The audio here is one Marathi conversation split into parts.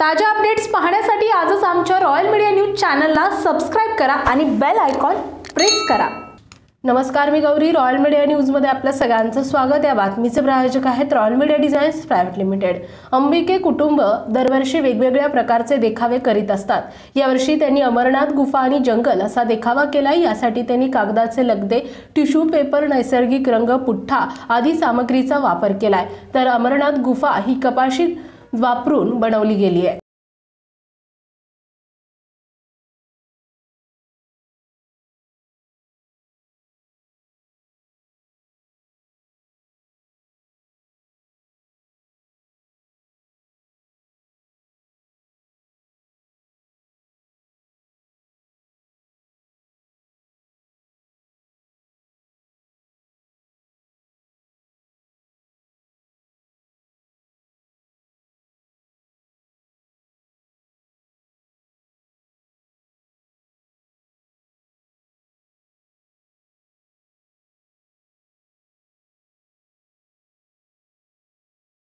ताज्या अपडेट्स पाहण्यासाठी आजच आमच्या रॉयल मीडिया न्यूज चॅनलला सबस्क्राईब करा आणि बेल आयकॉन प्रेस करा. नमस्कार मी गौरी. रॉयल मीडिया न्यूजमध्ये आपलं सगळ्यांचं स्वागत. या बातमीचे प्रायोजक आहेत Royal Media Designs Private Limited Ambike कुटुंब दरवर्षी वेगवेगळ्या प्रकारचे देखावे करीत असतात. यावर्षी त्यांनी अमरनाथ गुफा आणि जंगल असा देखावा केला यासाठी त्यांनी कागदाचे लगदे टिश्यू पेपर नैसर्गिक रंग पुठ्ठा आदी सामग्रीचा वापर केलाय. तर अमरनाथ गुफा ही कपाशी वापरून बनवली गेली आहे.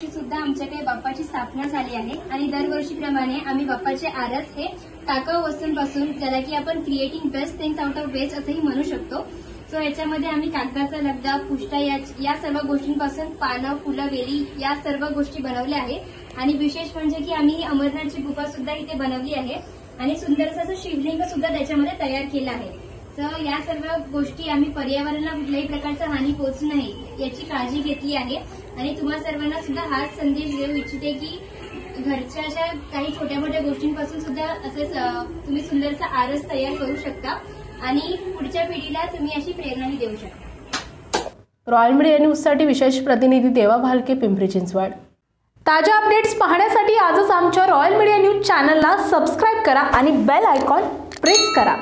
सुद्धा आमच्याकडे बाप्पाची स्थापना झाली आहे. आणि दरवर्षीप्रमाणे आम्ही बाप्पाचे आरस हे टाकाऊ वस्तूंपासून ज्याला की आपण creating best things out of waste असंही म्हणू शकतो. सो याच्यामध्ये आम्ही कागदाचा लगदा पुष्टा या या सर्व गोष्टींपासून पानं फुलं वेली या सर्व गोष्टी बनवल्या आहेत आणि विशेष म्हणजे की आम्ही अमरनाथची गुफा सुद्धा इथे बनवली आहे. आणि सुंदरसं असं शिवलिंग सुद्धा त्याच्यामध्ये तयार केलं आहे. तर या सर्व गोष्टी आम्ही पर्यावरणाला कुठल्याही प्रकारचा हानी पोहोचू नये याची काळजी घेतली आहे. आणि तुम्हा सर्वांना सुद्धा हाच संदेश देऊ इच्छिते की घरच्या अशा काही छोट्या मोठ्या गोष्टींपासून सुद्धा असंच तुम्ही सुंदरसा आरस तयार करू शकता आणि पुढच्या पिढीला तुम्ही अशी प्रेरणाही देऊ शकता. रॉयल मीडिया न्यूजसाठी विशेष प्रतिनिधी देवा भालके पिंपरी चिंचवड. ताज्या अपडेट्स पाहण्यासाठी आजच आमच्या रॉयल मीडिया न्यूज चॅनलला सबस्क्राईब करा आणि बेल आयकॉन प्रेस करा.